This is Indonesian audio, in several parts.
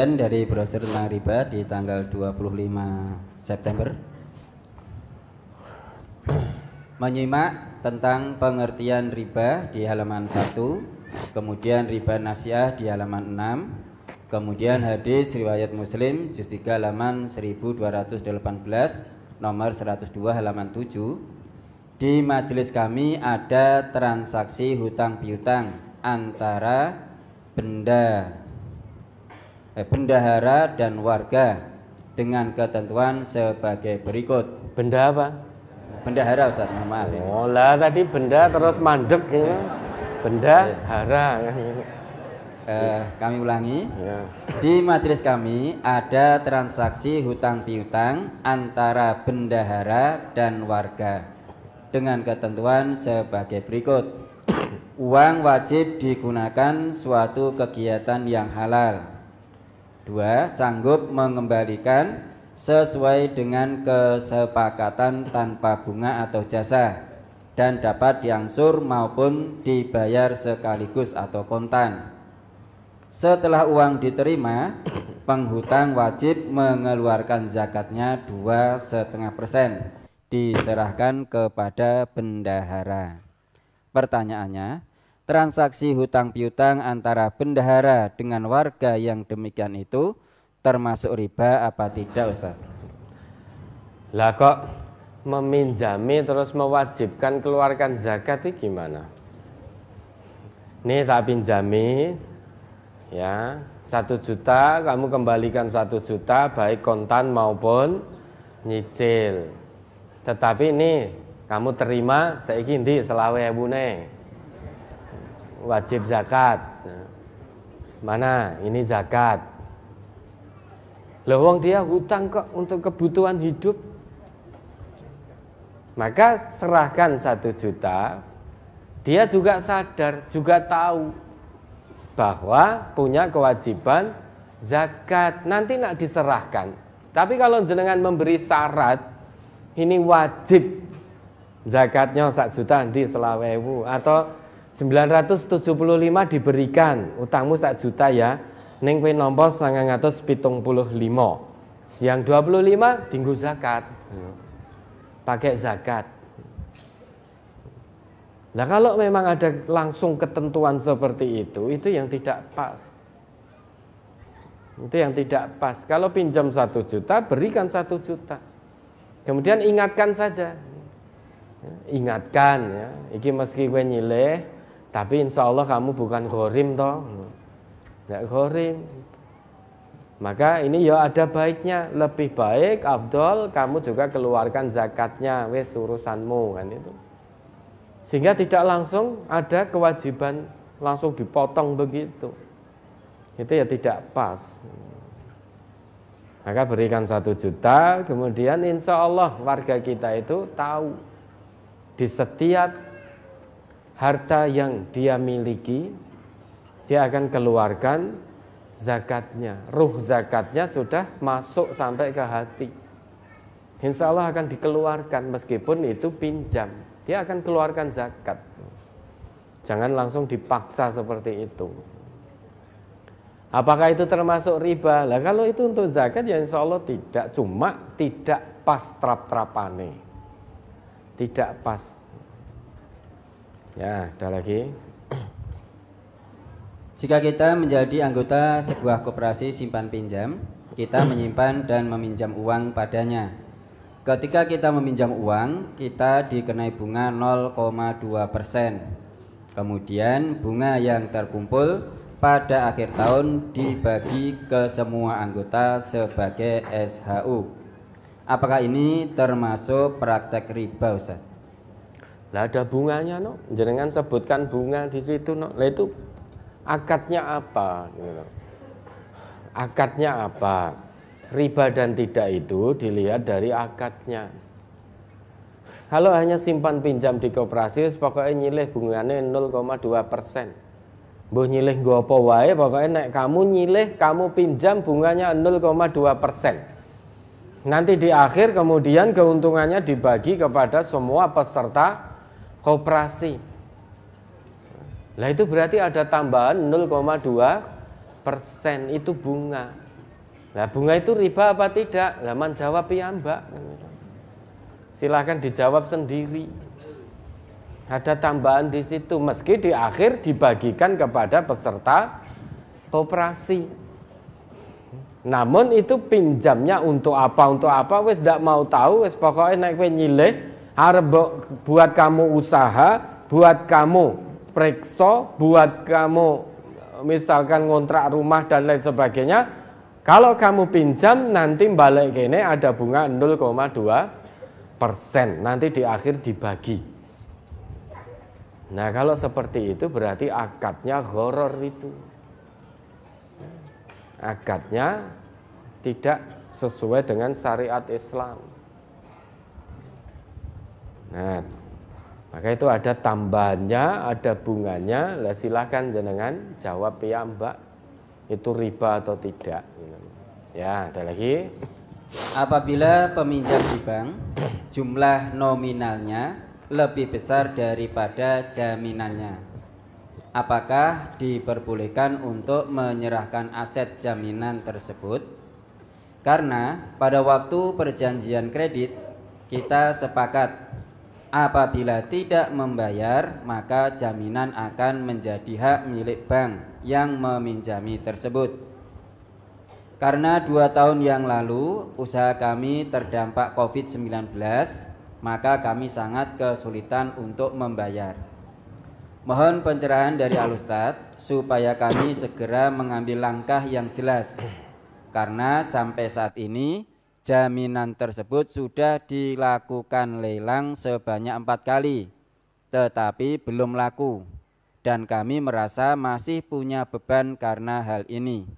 bagian dari brosur tentang riba di tanggal 25 September menyimak tentang pengertian riba di halaman 1 kemudian riba nasiah di halaman 6 kemudian hadis riwayat muslim juz 3 halaman 1218 nomor 102 halaman 7 di majelis kami ada transaksi hutang piutang antara benda bendahara dan warga dengan ketentuan sebagai berikut Benda apa? bendahara Ustaz mohon maaf ini. Oh lah tadi benda terus mandek ya. Benda hara. Eh, kami ulangi Ya. Di majelis kami ada transaksi hutang piutang antara bendahara dan warga dengan ketentuan sebagai berikut. Uang wajib digunakan suatu kegiatan yang halal. Dua, sanggup mengembalikan sesuai dengan kesepakatan tanpa bunga atau jasa dan dapat diangsur maupun dibayar sekaligus atau kontan. Setelah uang diterima, penghutang wajib mengeluarkan zakatnya dua setengah persen diserahkan kepada bendahara. Pertanyaannya, transaksi hutang piutang antara bendahara dengan warga yang demikian itu termasuk riba apa tidak Ustaz? Lah kok meminjami terus mewajibkan keluarkan zakat itu gimana? Nih tak pinjami ya satu juta kamu kembalikan satu juta baik kontan maupun nyicil. Tetapi ini kamu terima saya di selawe ebune wajib zakat. Mana? Ini zakat? Loh wong dia hutang kok untuk kebutuhan hidup. Maka serahkan satu juta. Dia juga sadar juga tahu bahwa punya kewajiban zakat. Nanti nak diserahkan. Tapi kalau jenengan memberi syarat ini wajib. Zakatnya sak juta di selawewu. Atau 975 diberikan utangmu sak juta ya ning kowe nampa 975 siang 25 tinggu zakat pakai zakat. Nah kalau memang ada langsung ketentuan seperti itu, itu yang tidak pas. Itu yang tidak pas. Kalau pinjam satu juta, berikan satu juta. Kemudian ingatkan saja. Ingatkan ya. Iki meski gue nyileh, tapi insya Allah kamu bukan gorim toh. Nggak gorim. Maka ini ya ada baiknya, lebih baik Abdul kamu juga keluarkan zakatnya wes urusanmu kan itu. Sehingga tidak langsung ada kewajiban langsung dipotong begitu. Itu ya tidak pas. Maka berikan satu juta, kemudian insya Allah warga kita itu tahu di setiap harta yang dia miliki, dia akan keluarkan zakatnya, ruh zakatnya sudah masuk sampai ke hati. Insya Allah akan dikeluarkan meskipun itu pinjam, dia akan keluarkan zakat. Jangan langsung dipaksa seperti itu. Apakah itu termasuk riba? Lah kalau itu untuk zakat ya insya Allah tidak, cuma tidak pas trap-trapane. Tidak pas. Ya, ada lagi. Jika kita menjadi anggota sebuah koperasi simpan pinjam, kita menyimpan dan meminjam uang padanya. Ketika kita meminjam uang, kita dikenai bunga 0,2 persen. Kemudian bunga yang terkumpul pada akhir tahun dibagi ke semua anggota sebagai SHU. Apakah ini termasuk praktek riba, Ustaz? Lah ada bunganya no, jenengan sebutkan bunga di situ no. Lah itu akadnya apa? Gitu. Akadnya apa? Riba dan tidak itu dilihat dari akadnya. Kalau hanya simpan pinjam di koperasi, pokoknya nyilih bunganya 0,2 persen. Mbah nyilih nggo apa wae, pokoknya nek kamu nyilih, kamu pinjam bunganya 0,2 persen. Nanti di akhir kemudian keuntungannya dibagi kepada semua peserta koperasi. Lah itu berarti ada tambahan 0,2 persen itu bunga. Nah bunga itu riba apa tidak? Laman jawab ya mbak. Silahkan dijawab sendiri. Ada tambahan di situ meski di akhir dibagikan kepada peserta koperasi. Namun itu pinjamnya untuk apa untuk apa wes tidak mau tahu wes pokoknya naik nyileh buat kamu usaha buat kamu periksa buat kamu misalkan ngontrak rumah dan lain sebagainya kalau kamu pinjam nanti balik ini ada bunga 0,2 persen. Nanti di akhir dibagi. Nah kalau seperti itu berarti akadnya horor itu. Akadnya tidak sesuai dengan syariat Islam. Nah, maka itu ada tambahannya, ada bunganya. Lah silakan jenengan jawab ya Mbak, itu riba atau tidak. Ya, ada lagi. Apabila peminjam di bank jumlah nominalnya lebih besar daripada jaminannya apakah diperbolehkan untuk menyerahkan aset jaminan tersebut? Karena pada waktu perjanjian kredit kita sepakat apabila tidak membayar maka jaminan akan menjadi hak milik bank yang meminjami tersebut. Karena dua tahun yang lalu usaha kami terdampak COVID-19, maka kami sangat kesulitan untuk membayar. Mohon pencerahan dari Alustad supaya kami segera mengambil langkah yang jelas. Karena sampai saat ini jaminan tersebut sudah dilakukan lelang sebanyak empat kali, tetapi belum laku. Dan kami merasa masih punya beban karena hal ini.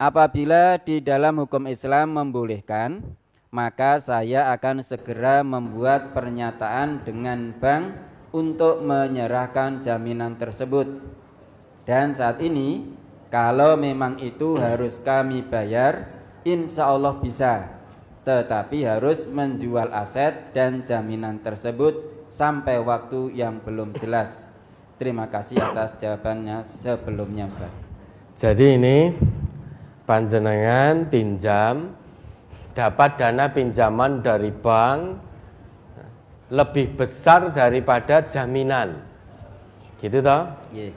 Apabila di dalam hukum Islam membolehkan, maka saya akan segera membuat pernyataan dengan bank untuk menyerahkan jaminan tersebut. Dan saat ini, kalau memang itu harus kami bayar, insya Allah bisa. Tetapi harus menjual aset dan jaminan tersebut sampai waktu yang belum jelas. Terima kasih atas jawabannya sebelumnya Ustaz. Jadi ini panjenengan pinjam dapat dana pinjaman dari bank lebih besar daripada jaminan. Gitu toh? Yes.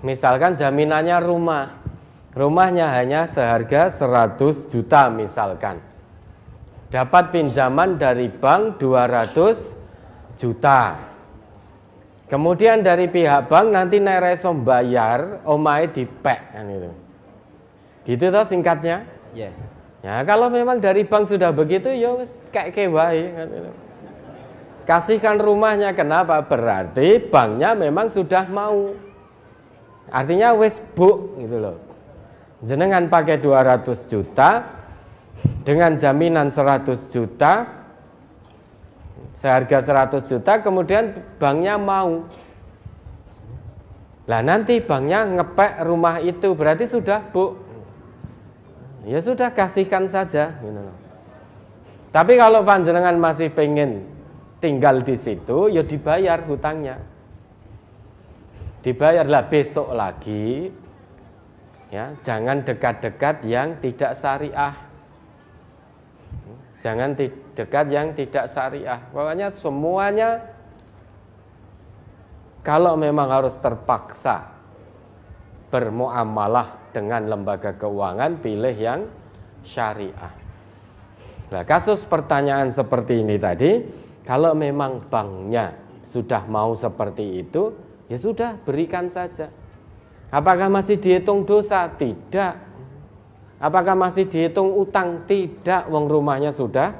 Misalkan jaminannya rumah. Rumahnya hanya seharga 100 juta misalkan. Dapat pinjaman dari bank 200 juta. Kemudian dari pihak bank nanti nereso bayar omai dipek kan itu. Gitu toh singkatnya? Yeah. Ya kalau memang dari bank sudah begitu ya kayak kewae kan itu. Kasihkan rumahnya kenapa? Berarti banknya memang sudah mau. Artinya wes bu gitu loh. Jenengan pakai 200 juta dengan jaminan 100 juta seharga 100 juta kemudian banknya mau. Lah nanti banknya ngepek rumah itu berarti sudah bu. Ya sudah kasihkan saja gitu. Tapi kalau panjenengan masih pengen tinggal di situ ya dibayar hutangnya dibayarlah besok lagi ya jangan dekat-dekat yang tidak syariah. Jangan dekat yang tidak syariah. Pokoknya semuanya kalau memang harus terpaksa bermuamalah dengan lembaga keuangan pilih yang syariah. Nah kasus pertanyaan seperti ini tadi kalau memang banknya sudah mau seperti itu, ya sudah berikan saja. Apakah masih dihitung dosa? Tidak. Apakah masih dihitung utang? Tidak. Wong rumahnya sudah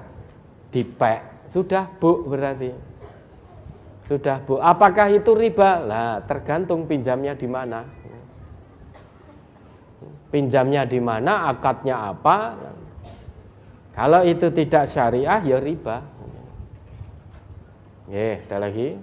dipek. Sudah bu berarti. Sudah bu. Apakah itu riba? Lah tergantung pinjamnya di mana. Pinjamnya di mana, akadnya apa. Kalau itu tidak syariah ya riba. Ya, ada lagi.